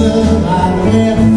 love I wear for